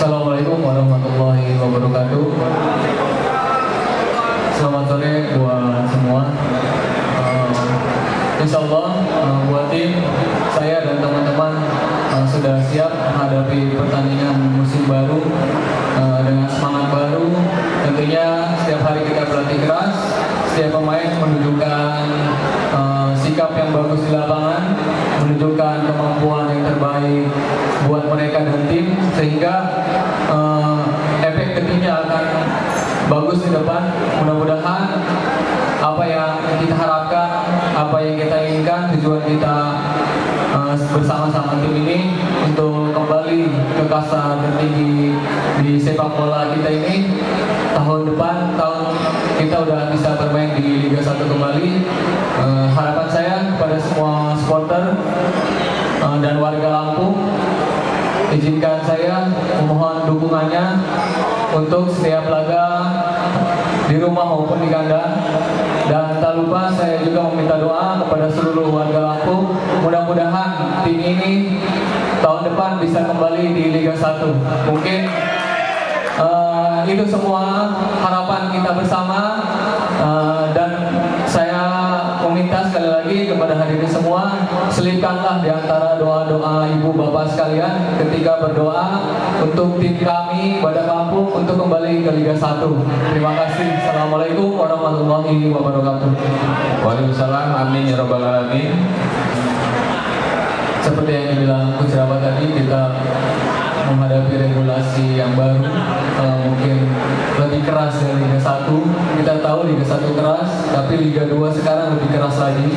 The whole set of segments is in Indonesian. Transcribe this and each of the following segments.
Assalamualaikum warahmatullahi wabarakatuh. Selamat sore buat semua. Uh, insya Allah uh, buat tim saya dan teman-teman uh, sudah siap menghadapi pertandingan musim baru uh, dengan semangat baru. Tentunya setiap hari kita berlatih keras, setiap pemain menunjukkan uh, sikap yang bagus di lapangan, menunjukkan kemampuan yang terbaik buat mereka dan tim sehingga uh, efek ketignya akan bagus di depan. Mudah-mudahan apa yang kita harapkan, apa yang kita inginkan, tujuan kita uh, bersama-sama tim ini untuk kembali ke kasta tertinggi di sepak bola kita ini tahun depan tahun kita udah bisa bermain di Liga 1 kembali uh, harapan saya kepada semua supporter uh, dan warga Lampung izinkan saya memohon dukungannya untuk setiap laga di rumah maupun di kandang. Dan tak lupa saya juga meminta doa kepada seluruh warga Lampung. Mudah-mudahan tim ini tahun depan bisa kembali di Liga 1 mungkin uh, itu semua harapan kita bersama. Uh, dan saya meminta sekali lagi kepada hadirin semua selipkanlah di antara doa-doa ibu bapak sekalian ketika berdoa untuk tim kami Badak Kampung untuk kembali ke Liga 1. Terima kasih. Assalamualaikum warahmatullahi wabarakatuh. Waalaikumsalam. Amin ya rabbal alamin. Seperti yang dibilang Rabat tadi kita menghadapi regulasi yang baru uh, mungkin lebih keras dari Liga 1 kita tahu Liga 1 keras tapi Liga 2 sekarang lebih keras lagi.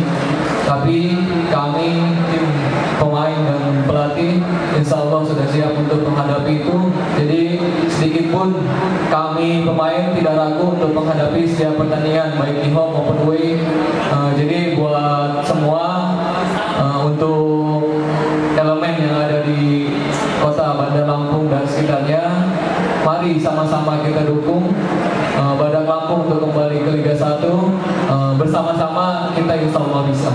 Tapi kami tim pemain dan pelatih insya Allah sudah siap untuk menghadapi itu. Jadi sedikit pun kami pemain tidak ragu untuk menghadapi setiap pertandingan baik di home maupun away. Uh, jadi buat semua uh, untuk elemen yang ada di kota Bandar Lampung dan sekitarnya mari sama-sama kita dukung uh, Badak Lampung untuk kembali ke Liga 1 uh, bersama-sama kita insya Allah bisa